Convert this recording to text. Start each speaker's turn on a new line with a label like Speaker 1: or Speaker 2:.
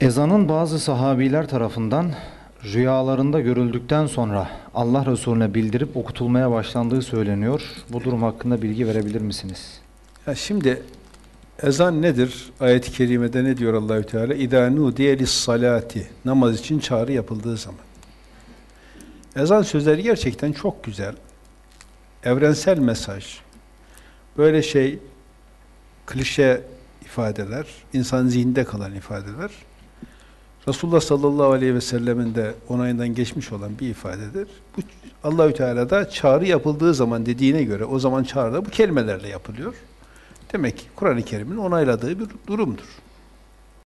Speaker 1: Ezanın bazı sahabiler tarafından rüyalarında görüldükten sonra Allah Resulüne bildirip okutulmaya başlandığı söyleniyor. Bu durum hakkında bilgi verebilir misiniz?
Speaker 2: Ya şimdi ezan nedir? Ayet-i kerimede ne diyor Allahü Teala? İdâ nudiye salati namaz için çağrı yapıldığı zaman. Ezan sözleri gerçekten çok güzel. Evrensel mesaj. Böyle şey klişe ifadeler, insan zihninde kalan ifadeler. Resulullah sallallahu aleyhi ve sellemin de onayından geçmiş olan bir ifadedir. Bu Allahü Teala da çağrı yapıldığı zaman dediğine göre o zaman çağrı da bu kelimelerle yapılıyor. Demek ki Kur'an-ı Kerim'in onayladığı bir durumdur.